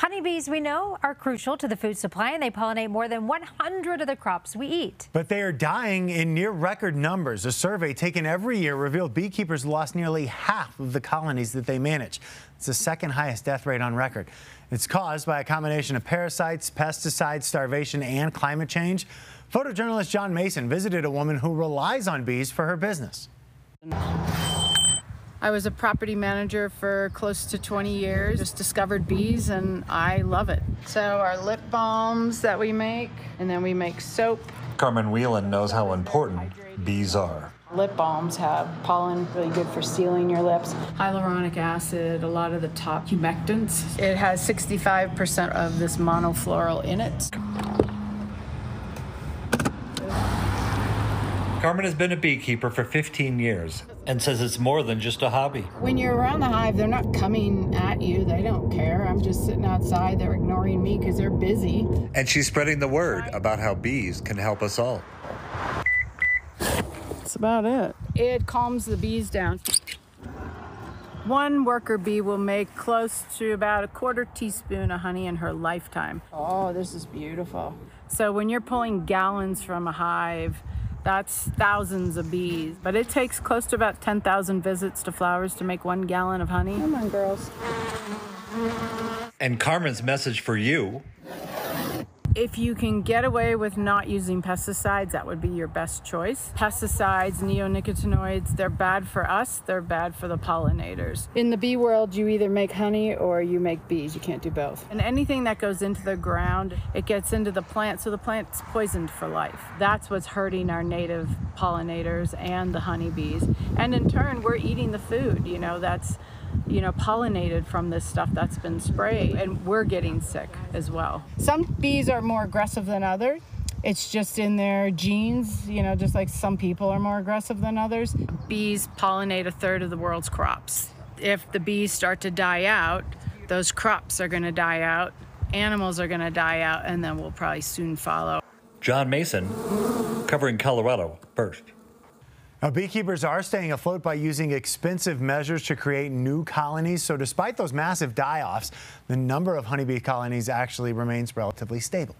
Honeybees, we know, are crucial to the food supply and they pollinate more than 100 of the crops we eat. But they are dying in near record numbers. A survey taken every year revealed beekeepers lost nearly half of the colonies that they manage. It's the second highest death rate on record. It's caused by a combination of parasites, pesticides, starvation, and climate change. Photojournalist John Mason visited a woman who relies on bees for her business. I was a property manager for close to 20 years. Just discovered bees and I love it. So our lip balms that we make, and then we make soap. Carmen Whelan knows how important bees are. Lip balms have pollen, really good for sealing your lips. Hyaluronic acid, a lot of the top humectants. It has 65% of this monofloral in it. Carmen has been a beekeeper for 15 years and says it's more than just a hobby. When you're around the hive, they're not coming at you. They don't care. I'm just sitting outside. They're ignoring me because they're busy. And she's spreading the word about how bees can help us all. That's about it. It calms the bees down. One worker bee will make close to about a quarter teaspoon of honey in her lifetime. Oh, this is beautiful. So when you're pulling gallons from a hive, that's thousands of bees, but it takes close to about 10,000 visits to flowers to make one gallon of honey. Come on, girls. And Carmen's message for you if you can get away with not using pesticides, that would be your best choice. Pesticides, neonicotinoids, they're bad for us, they're bad for the pollinators. In the bee world, you either make honey or you make bees. You can't do both. And anything that goes into the ground, it gets into the plant, so the plant's poisoned for life. That's what's hurting our native pollinators and the honeybees. And in turn, we're eating the food, you know, that's you know, pollinated from this stuff that's been sprayed, and we're getting sick as well. Some bees are more aggressive than others. It's just in their genes, you know, just like some people are more aggressive than others. Bees pollinate a third of the world's crops. If the bees start to die out, those crops are going to die out, animals are going to die out, and then we'll probably soon follow. John Mason, covering Colorado first. Now, beekeepers are staying afloat by using expensive measures to create new colonies. So despite those massive die-offs, the number of honeybee colonies actually remains relatively stable.